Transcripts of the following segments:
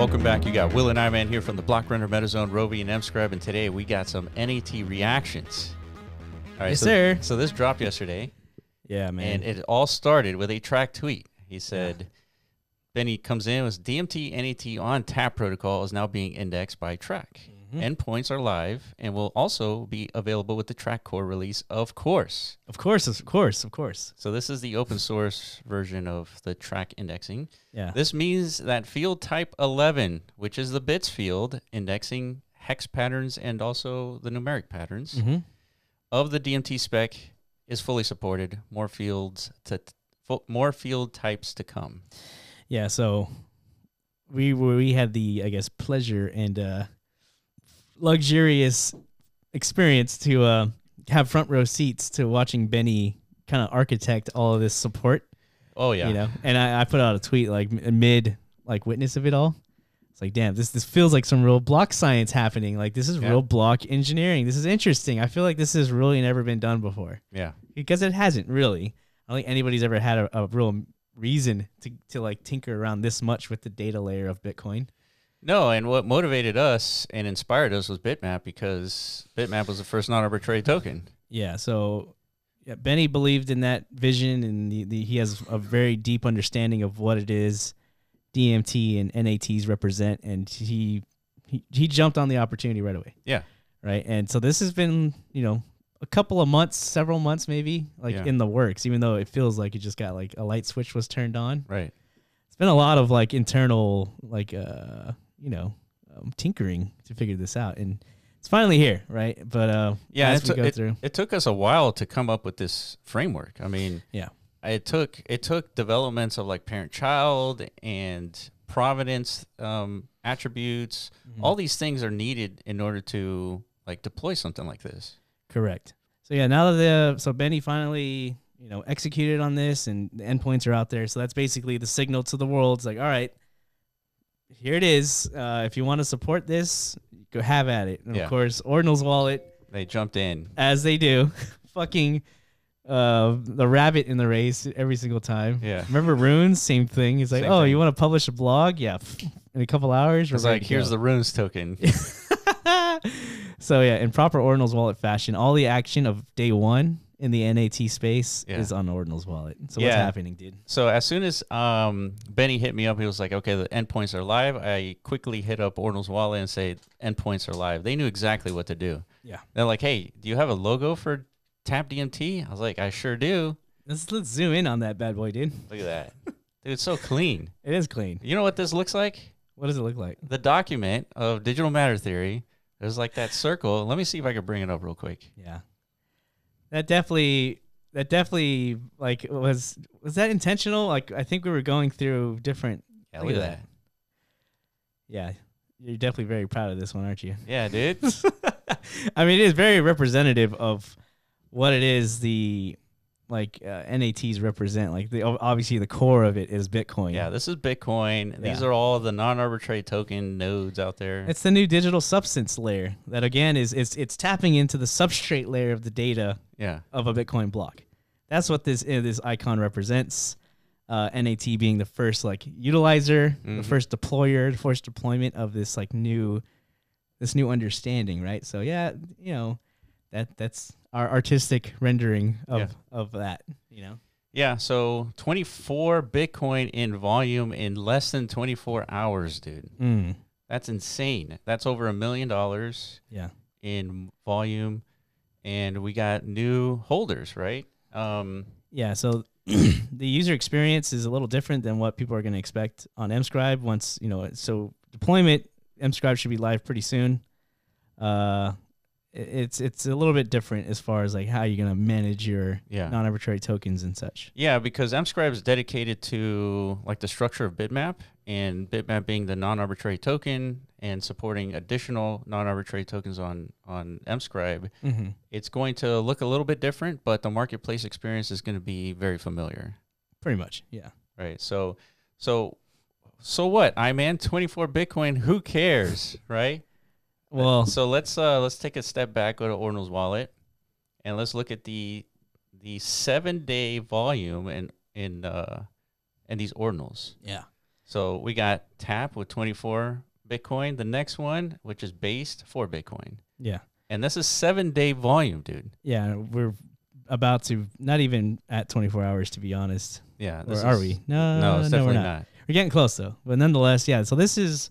welcome back. You got Will and I man here from the Block Runner MetaZone, Rovi and MScribe, and today we got some NAT reactions. All right, Yes, so, sir. So this dropped yesterday, Yeah, man. and it all started with a Trac tweet. He said, Benny comes in with DMT NAT on tap protocol is now being indexed by Trac. Mhm. Endpoints are live and will also be available with the Trac core release, of course. of course, of course, of course. So this is the open source version of the Trac indexing. Yeah. This means that field type 11, which is the bits field indexing hex patterns and also the numeric patterns hmm of the DMT spec is fully supported. More fields to fo- more field types to come. Yeah. So we we had the I guess pleasure and uh, luxurious experience to uh, have front row seats to watching Benny kind of architect all of this support. Oh yeah. You know, and I, I put out a tweet like mid like witness of it all. It's like, damn, this this feels like some real block science happening. Like this is Yeah. real block engineering. This is interesting. I feel like this has really never been done before. Yeah. because it hasn't really. I don't think anybody's ever had a, a real reason to, to like tinker around this much with the data layer of Bitcoin. No, and what motivated us and inspired us was Bitmap because Bitmap was the first non-arbitrary token. Yeah, so yeah, Benny believed in that vision, and the, the, he has a very deep understanding of what it is DMT and NATs represent, and he he, he jumped on the opportunity right away. Yeah. right. And so this has been you know a couple of months, several months maybe, like Yeah. in the works. Even though it feels like it just got like a light switch was turned on. Right. it's been a lot of like internal like uh you know um, tinkering to figure this out and it's finally here right but uh Yeah, we a- go through It took us a while to come up with this framework. I mean, Yeah. it took it took developments of like parent child and provenance um, attributes. Mm-hmm. All these things are needed in order to like deploy something like this. correct so yeah now that the so benny finally you know executed on this and the endpoints are out there so that's basically the signal to the world it's like all right here it is uh if you want to support this go have at it and Yeah. of course ordinal's wallet They jumped in. as they do fucking uh the rabbit in the race every single time Yeah. Remember Runes? Same thing. He's like, Same oh, thing. you want to publish a blog? Yeah, in a couple hours. It's like here's the runes token. so yeah, in proper Ordinal's wallet fashion, all the action of day one in the NAT space Yeah. is on Ordinal's wallet. So what's happening, dude? So as soon as um, Benny hit me up, he was like, "Okay, the endpoints are live." I quickly hit up Ordinal's wallet and say, "Endpoints are live." They knew exactly what to do. Yeah. They're like, "Hey, do you have a logo for Tap DMT?" I was like, "I sure do." Let's let's zoom in on that bad boy, dude. Look at that, dude. It's so clean. It is clean. You know what this looks like? What does it look like? The document of digital matter theory. There's like that circle. Let me see if I can bring it up real quick. Yeah, that definitely. That definitely like was was that intentional? Like I think we were going through different. Yeah, Look at at that. Yeah, you're definitely very proud of this one, aren't you? Yeah, dude. I mean, it is very representative of what it is the like uh, NATs represent. Like the obviously the core of it is Bitcoin. yeah, this is Bitcoin. These are all the non-arbitrary token nodes out there. It's the new digital substance layer that again is it's it's tapping into the substrate layer of the data yeah. of a Bitcoin block. That's what this uh, this icon represents. Uh, NAT being the first like utilizer, the Mhm. first deployer, the first deployment of this like new this new understanding, right? So yeah, you know, that that's our artistic rendering of Yeah. of that, you know. Yeah, so 24 Bitcoin in volume in less than 24 hours, dude. Mm. That's insane. That's over a million dollars Yeah. in volume. And we got new holders, right? Um, Yeah, so the user experience is a little different than what people are going to expect on MScribe. Once you know, so deployment MScribe should be live pretty soon. Uh, it's it's a little bit different as far as like how you're going to manage your yeah. non-arbitrary tokens and such. Yeah, because MScribe is dedicated to like the structure of Bitmap and Bitmap being the non-arbitrary token and supporting additional non-arbitrary tokens on on MScribe. Mm-hmm. It's going to look a little bit different, but the marketplace experience is going to be very familiar. Pretty much, yeah. Right. So, so, so what? I man, twenty four Bitcoin. Who cares, right? Well, So let's uh let's take a step back, go to Ordinal's wallet, and let's look at the the seven day volume in in uh in these Ordinals. yeah. So we got Tap with 24 Bitcoin. The next one, which is based for Bitcoin, Yeah. and this is seven day volume, dude. Yeah. We're about to not even at 24 hours to be honest. Yeah, Or this are is- we? No, No, it's no, we're not. not. We're getting close though. But nonetheless, yeah. So this is,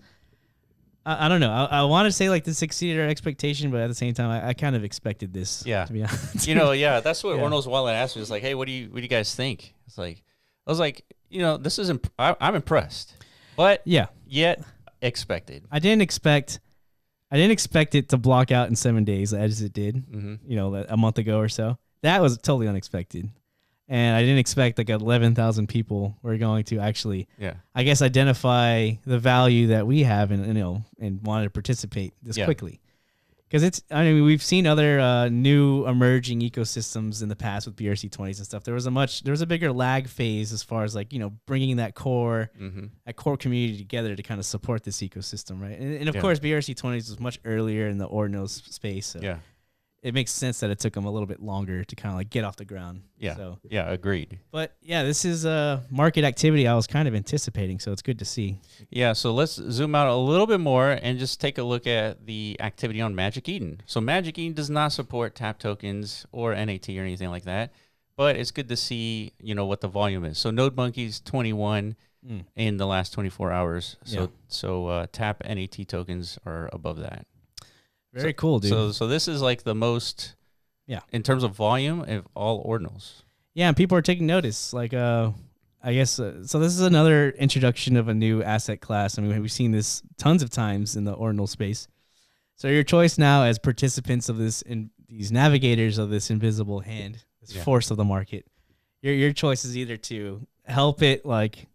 I, I don't know. I, I want to say like this exceeded our expectation, but at the same time, I, I kind of expected this. Yeah. To be honest. you know, yeah, that's what Yeah. Orno's Wallet asked me. It's like, hey, what do you what do you guys think? It's like, I was like, you know, this is imp- I, I'm impressed, but yeah. yet expected. I didn't expect, I didn't expect it to block out in seven days as it did. hmm You know, a month ago or so. That was totally unexpected. And I didn't expect like 11,000 people were going to actually Yeah, I guess identify the value that we have and you know and wanted to participate this Yeah. quickly because it's I mean we've seen other uh, new emerging ecosystems in the past with BRC20s and stuff. There was a much there was a bigger lag phase as far as like you know bringing that core hmm that core community together to kind of support this ecosystem, right? And, and of Yeah. course BRC20s was much earlier in the Ordinals space, so yeah, it makes sense that it took them a little bit longer to kind of like get off the ground. Yeah. So, yeah. Agreed. but yeah, this is a market activity I was kind of anticipating, so it's good to see. Yeah, so let's zoom out a little bit more and just take a look at the activity on Magic Eden. So Magic Eden does not support tap tokens or NAT or anything like that, but it's good to see, you know, what the volume is. So Node Monkeys 21 Mm. in the last 24 hours. So Yeah. so uh, tap NAT tokens are above that. Very cool, dude. So so this is like the most Yeah. in terms of volume of all ordinals. yeah, and people are taking notice. Like, uh, I guess uh, so. This is another introduction of a new asset class. I mean, we've seen this tons of times in the ordinal space. So your choice now, as participants of this, in these navigators of this invisible hand, this Yeah. force of the market, your your choice is either to help it like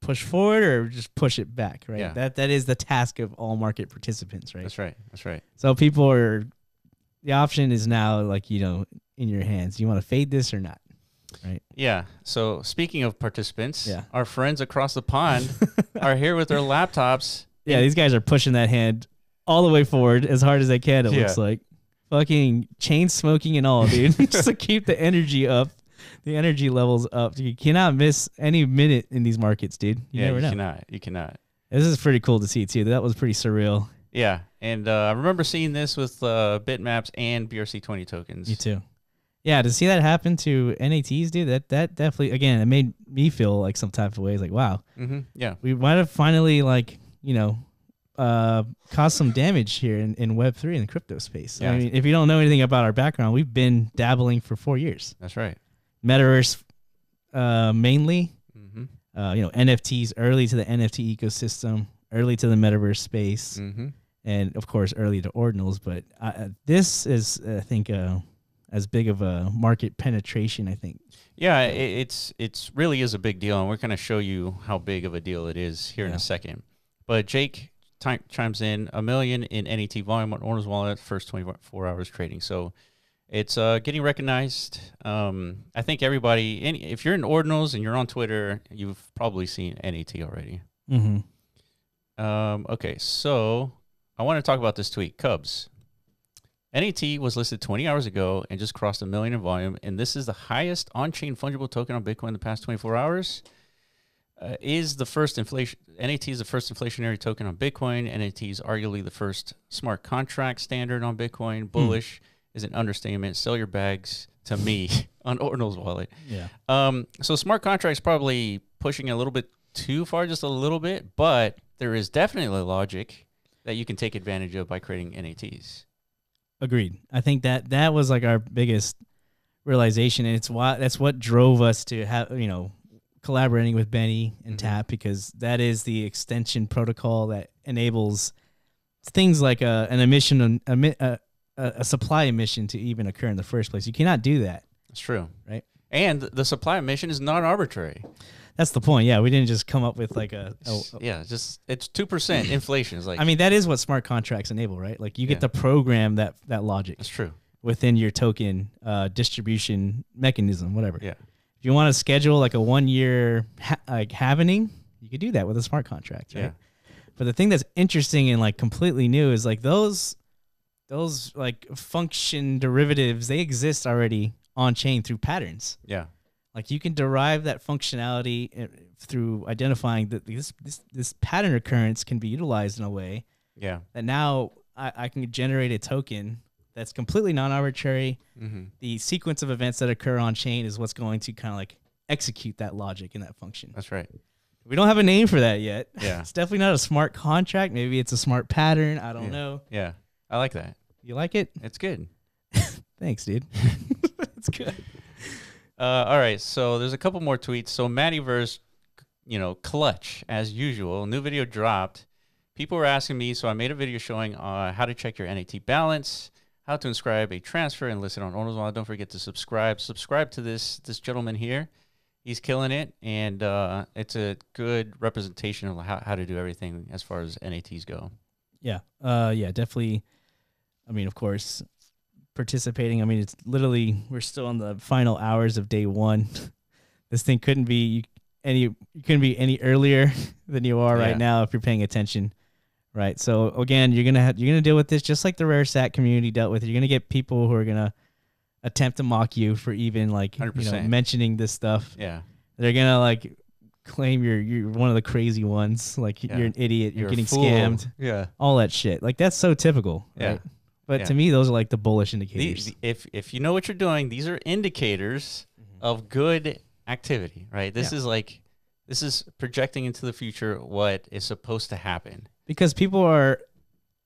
push forward or just push it back. Right. Yeah. That that is the task of all market participants. Right. That's right. That's right. So people are the option is now like you know in your hands. You want to fade this or not? Right. Yeah. So speaking of participants, Yeah. our friends across the pond are here with their laptops. Yeah, these guys are pushing that hand all the way forward as hard as they can. It Yeah. looks like fucking chain smoking and all, dude, just to keep the energy up, the energy levels up. You cannot miss any minute in these markets, dude. You yeah, never you know. cannot. You cannot. This is pretty cool to see too. That was pretty surreal. Yeah, and uh, I remember seeing this with uh, bitmaps and BRC20 tokens. You too. Yeah, to see that happen to NATs, dude, that that definitely again it made me feel like some type of way. Like, wow, Mm-hmm. Yeah, we might have finally like you know uh caused some damage here in, in web 3 in the crypto space Yeah. i mean if you don't know anything about our background we've been dabbling for four years that's right. Metaverse uh mainly Mm-hmm. uh you know nfts early to the nft ecosystem early to the metaverse space Mm-hmm. and of course early to ordinals but uh, this is i think uh as big of a market penetration i think Yeah, it, it's it's really is a big deal, and we're going to show you how big of a deal it is here in a second. But Jake chimes in a million in NAT volume on Ordinals Wallet first 24 hours trading. So it's uh, getting recognized. Um, I think everybody, any, if you're in Ordinals and you're on Twitter, you've probably seen NAT already. mm-hmm. Um, okay, so I want to talk about this tweet. Cubs. NAT was listed 20 hours ago and just crossed a million in volume, and this is the highest on-chain fungible token on Bitcoin in the past 24 hours. Uh, is the first inflation NAT is the first inflationary token on Bitcoin. NAT is arguably the first smart contract standard on Bitcoin. Bullish is an understatement. Sell your bags to me on Ordinal's wallet. yeah Um, so smart contracts probably pushing a little bit too far, just a little bit, but there is definitely logic that you can take advantage of by creating NATs. Agreed. I think that that was like our biggest realization, and it's why that's what drove us to have you know collaborating with Benny and Mhm. Tap because that is the extension protocol that enables things like a, an emission a, a, a supply emission to even occur in the first place. You cannot do that. That's true, Right. And the supply emission is not arbitrary. That's the point. Yeah, we didn't just come up with like a. a- yeah, just it's two percent inflation. Is like I mean, that is what smart contracts enable, right? Like you get Yeah. to program that that logic. that's true. within your token uh, distribution mechanism, whatever. Yeah. If you want to schedule like a one year ha- like halvening, you could do that with a smart contract, right? Yeah, But the thing that's interesting and like completely new is like those those like function derivatives they exist already on chain through patterns. yeah, Like you can derive that functionality uh, through identifying that this this this pattern occurrence can be utilized in a way Yeah. that now I, I can generate a token that's completely non-arbitrary. Mm-hmm. The sequence of events that occur on chain is what's going to kind of like execute that logic in that function. That's right. We don't have a name for that yet. Yeah. It's definitely not a smart contract. Maybe it's a smart pattern. I don't Yeah. know. Yeah. I like that. You like it? It's good. Thanks, dude. it's good. Uh, all right, so there's a couple more tweets. So Mattyverse, you know, clutch as usual. New video dropped. People were asking me, so I made a video showing uh, how to check your NAT balance, how to inscribe a transfer, and list it on Owners. Don't forget to subscribe. Subscribe to this this gentleman here. He's killing it, and uh, it's a good representation of how, how to do everything as far as NATs go. Yeah. Uh yeah, definitely I mean, of course, participating. I mean, it's literally we're still on the final hours of day 1. this thing couldn't be any you couldn't be any earlier than you are Yeah. right now if you're paying attention. Right. So again, you're going to have you're going to deal with this just like the rare sat community dealt with. it. You're going to get people who are going to attempt to mock you for even like, you know, mentioning this stuff. Yeah, They're going to like claim you're you're one of the crazy ones, like Yeah. you're an idiot, you're, a getting scammed Yeah. all that shit. Like that's so typical, Yeah. right? But Yeah. to me, those are like the bullish indicators. the- if if you know what you're doing, these are indicators mm-hmm. of good activity, right? This Yeah. is like this is projecting into the future what is supposed to happen. because people are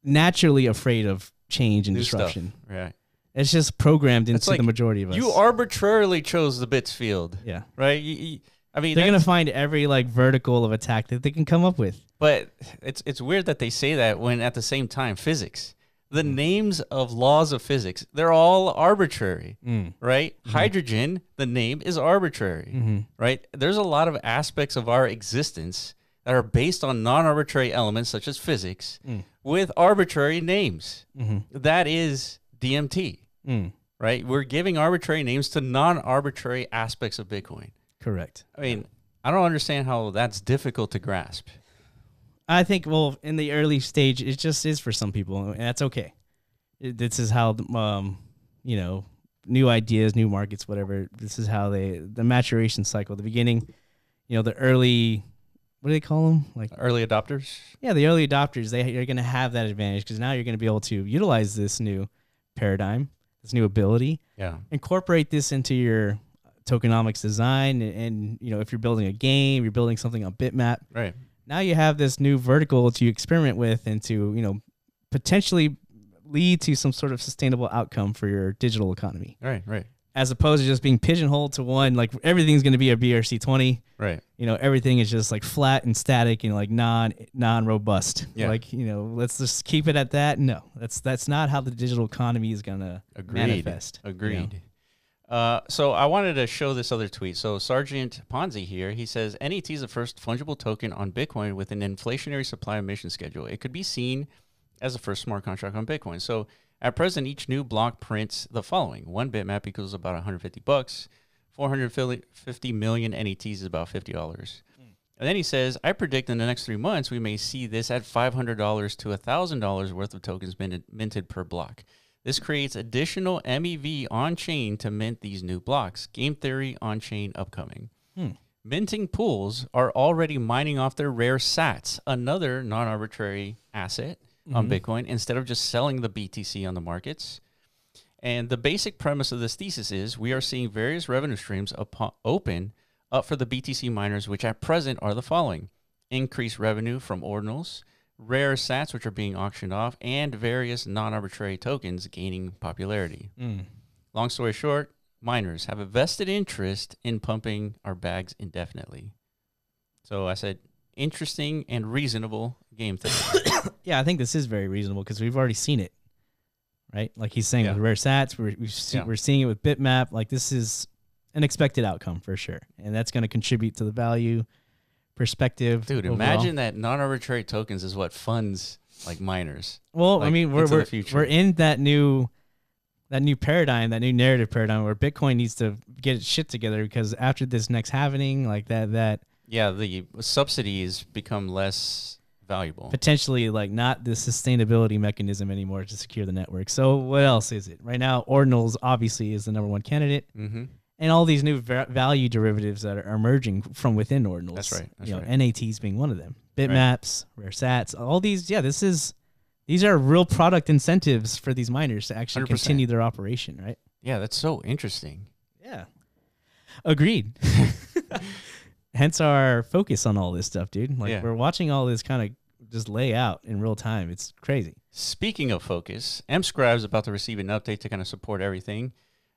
naturally afraid of change and New stuff. disruption. Right. It's just programmed into like the majority of us. You arbitrarily chose the bits field, yeah. right? You, you- I mean, They're gonna find every like vertical of attack that they can come up with. but it's it's weird that they say that when at the same time physics, the names of laws of physics, they're all arbitrary, Mm. right? Hydrogen, the name is arbitrary. Mm-hmm. right? There's a lot of aspects of our existence that are based on non arbitrary elements such as physics Mm. with arbitrary names. Mm-hmm. That is DMT, Mm. right? We're giving arbitrary names to non arbitrary aspects of Bitcoin. Correct. I mean, I don't understand how that's difficult to grasp. I think well, in the early stage, it just is for some people, and that's okay. It- this is how um, you know, new ideas, new markets, whatever. This is how they the maturation cycle. The beginning, you know, the early, what do they call them? Like Early adopters? yeah, the early adopters. They you're going to have that advantage because now you're going to be able to utilize this new paradigm, this new ability, Yeah. incorporate this into your tokenomics design, and, and you know, if you're building a game, you're building something on Bitmap Right. Now you have this new vertical to experiment with and to you know potentially lead to some sort of sustainable outcome for your digital economy Right. Right. as opposed to just being pigeonholed to one like everything's going to be a brc20 Right. you know everything is just like flat and static and like non non robust Yeah. like you know let's just keep it at that no that's that's not how the digital economy is going to Agreed. manifest you know? Uh, so I wanted to show this other tweet. So Sergeant Ponzi here, he says NAT is the first fungible token on Bitcoin with an inflationary supply emission schedule. It could be seen as the first smart contract on Bitcoin. So at present, each new block prints the following: one bitmap equals about 150 bucks. 450 million NATs is about fifty dollars. And then he says, I predict in the next three months we may see this at $500 to $1,000 worth of tokens minted, minted per block. This creates additional MEV on chain to mint these new blocks. Game theory on chain upcoming. Hmm. Minting pools are already mining off their rare sats, another non arbitrary asset on Mhm. Bitcoin, instead of just selling the BTC on the markets. And the basic premise of this thesis is we are seeing various revenue streams upon, open up for the BTC miners, which at present are the following increased revenue from ordinals, rare sats, which are being auctioned off, and various non arbitrary tokens gaining popularity. Mm. Long story short, miners have a vested interest in pumping our bags indefinitely. So I said, interesting and reasonable game theory. yeah i think this is very reasonable because we've already seen it right like he's saying Yeah. with rare sats we're, we've see, Yeah. we're seeing it with bitmap like this is an expected outcome for sure and that's going to contribute to the value perspective Dude, overall. imagine that non arbitrary tokens is what funds like miners. well i mean we're we're, we're in that new that new paradigm that new narrative paradigm where bitcoin needs to get its shit together because after this next happening like that that Yeah, the subsidies become less valuable. potentially like not the sustainability mechanism anymore to secure the network so what else is it right now ordinals obviously is the number one candidate Mm-hmm. And all these new va- value derivatives that are emerging from within ordinals. That's right, that's you know, right. NATs being one of them. Bitmaps, rare sats, all these. Yeah, this is these are real product incentives for these miners to actually 100%. continue their operation, right? Yeah, that's so interesting. Yeah. Agreed. Hence our focus on all this stuff, dude. Like Yeah. we're watching all this kind of just lay out in real time. It's crazy. Speaking of focus, MScribe is about to receive an update to kind of support everything.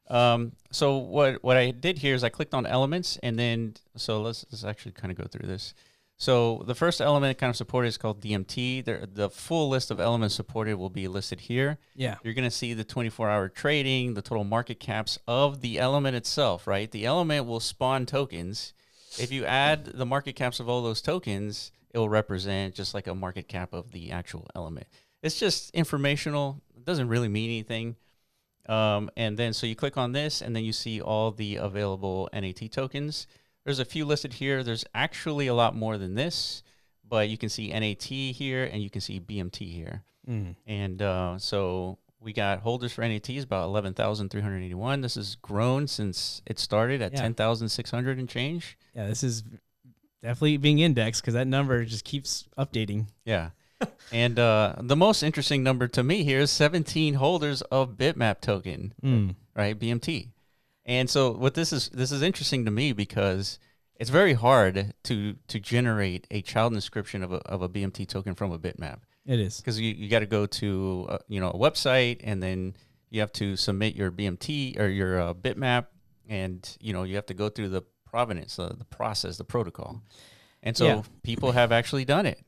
Um, so what what I did here is I clicked on elements and then so let's let's actually kind of go through this. So the first element kind of supported is called DMT. There, the full list of elements supported will be listed here. Yeah. You're going to see the 24 hour trading, the total market caps of the element itself, right? The element will spawn tokens. If you add the market caps of all those tokens, it will represent just like a market cap of the actual element. It's just informational. It doesn't really mean anything. Um, and then so you click on this, and then you see all the available NAT tokens. There's a few listed here. There's actually a lot more than this, but you can see NAT here, and you can see BMT here. Mm. And uh, so we got holders for NATs about 11,381. This has grown since it started at Yeah. 10,600 and change. Yeah, this is definitely being indexed because that number just keeps updating. Yeah. And uh, the most interesting number to me here is 17 holders of Bitmap token, Mm. right? BMT. And so what this is this is interesting to me because it's very hard to to generate a child inscription of a, of a BMT token from a bitmap. It is. because you, you got to go to uh, you know a website and then you have to submit your BMT or your uh, bitmap and you know you have to go through the provenance uh, the process the protocol and so Yeah. people have actually done it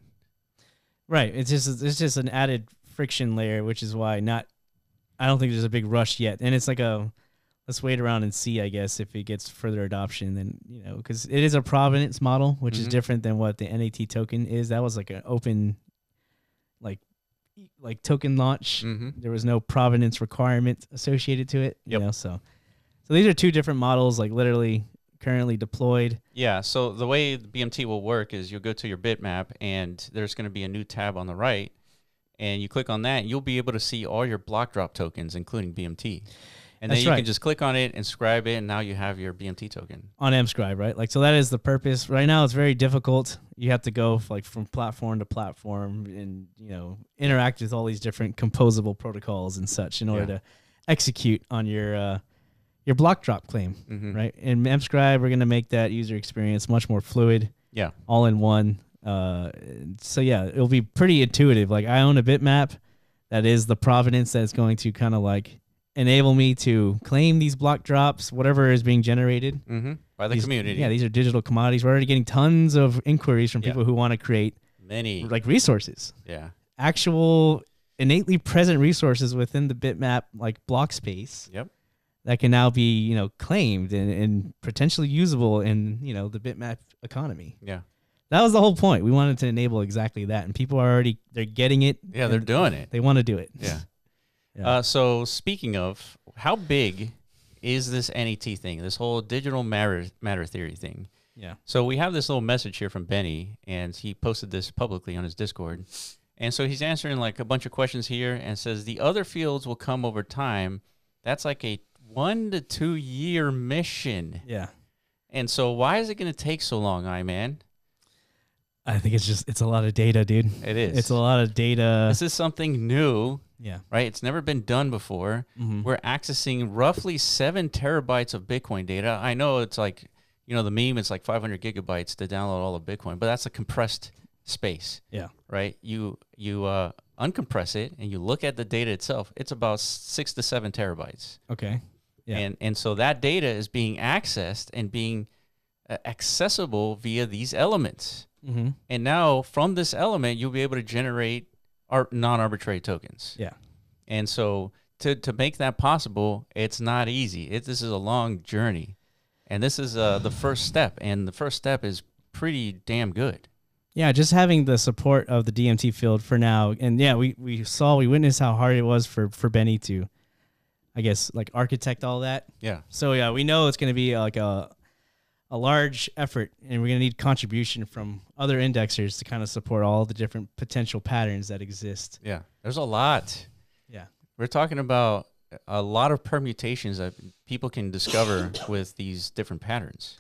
Right. It's just it's just an added friction layer, which is why not. I don't think there's a big rush yet, and it's like a let's wait around and see. I guess if it gets further adoption, then you know because it is a provenance model, which is Mhm. different than what the NAT token is. That was like an open, like like token launch. mm-hmm. There was no provenance requirement associated to it. Yep. You know, so so these are two different models, like literally currently deployed. yeah so the way the BMT will work is you'll go to your bitmap and there's going to be a new tab on the right and you click on that and you'll be able to see all your block drop tokens including BMT and then you right. can just click on it inscribe it and now you have your BMT token on mscribe right like so that is the purpose right now it's very difficult you have to go like from platform to platform and you know interact with all these different composable protocols and such in order Yeah. to execute on your uh your block drop claim mm-hmm. right in mscribe we're going to make that user experience much more fluid yeah all in one uh so yeah it'll be pretty intuitive like i own a bitmap that is the provenance that's going to kind of like enable me to claim these block drops whatever is being generated mm-hmm. by the these- community Yeah, these are digital commodities. We're already getting tons of inquiries from Yeah. people who want to create many like resources, yeah actual innately present resources within the bitmap like block space Yep. That can now be you know claimed and, and potentially usable in you know the bitmap economy. Yeah. That was the whole point. We wanted to enable exactly that, and people are already they're getting it. Yeah, they're doing it. They want to do it. Yeah. Yeah. Uh, so speaking of, how big is this NAT thing? This whole digital matter matter theory thing. yeah. So we have this little message here from Benny, and he posted this publicly on his Discord. And so he's answering like a bunch of questions here, and says the other fields will come over time. That's like a one to two year mission. Yeah. And so why is it going to take so long, I man? I think it's just it's a lot of data, dude. It is. It's a lot of data. This is something new, yeah. right? It's never been done before. Mhm. we're accessing roughly seven terabytes of Bitcoin data. I know it's like, you know, the meme is like 500 gigabytes to download all of Bitcoin, but that's a compressed space, Yeah. right? You you uh, uncompress it and you look at the data itself. It's about six to seven terabytes, Okay. Yeah. and and so that data is being accessed and being uh, accessible via these elements. Mm-hmm. And now from this element, you'll be able to generate our non-arbitrary tokens. Yeah. And so to to make that possible, it's not easy. It this is a long journey, and this is uh, the first step. And the first step is pretty damn good. Yeah, just having the support of the DMT field for now, and yeah, we, we saw we witnessed how hard it was for for Benny to, I guess, like architect all that. Yeah. So yeah, we know it's going to be like a a large effort, and we're going to need contribution from other indexers to kind of support all the different potential patterns that exist. Yeah. There's a lot. Yeah. We're talking about a lot of permutations that people can discover with these different patterns.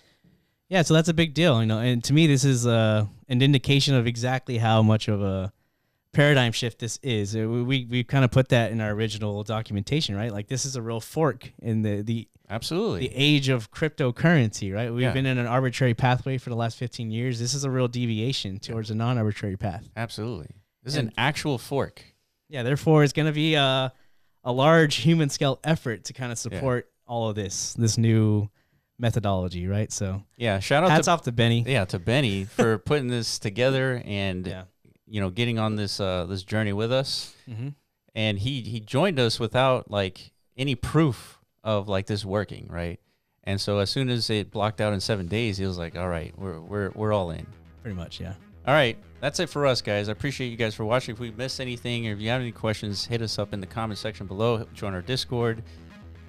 Yeah, so that's a big deal, you know. And to me, this is uh, an indication of exactly how much of a paradigm shift this is. Uh, We we, kind of put that in our original documentation, right? Like this is a real fork in the the Absolutely. the age of cryptocurrency, right? We've Yeah. been in an arbitrary pathway for the last 15 years. This is a real deviation towards a non-arbitrary path. Absolutely. This is And- an actual fork. Yeah, therefore, it's going to be a, a large human scale effort to kind of support all of this, this new methodology, right? So Yeah. Shout out hats to off to Benny. yeah to Benny for putting this together and Yeah. You know getting on this uh, this journey with us. Mm-hmm. and he he joined us without like any proof of like this working right and so as soon as it blocked out in seven days he was like all right we're we're, we're all in Pretty much, yeah. all right that's it for us guys i appreciate you guys for watching if we missed anything or if you have any questions hit us up in the comment section below join our discord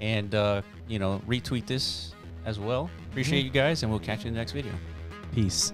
and uh, you know retweet this as well appreciate you guys and we'll catch you in the next video Peace.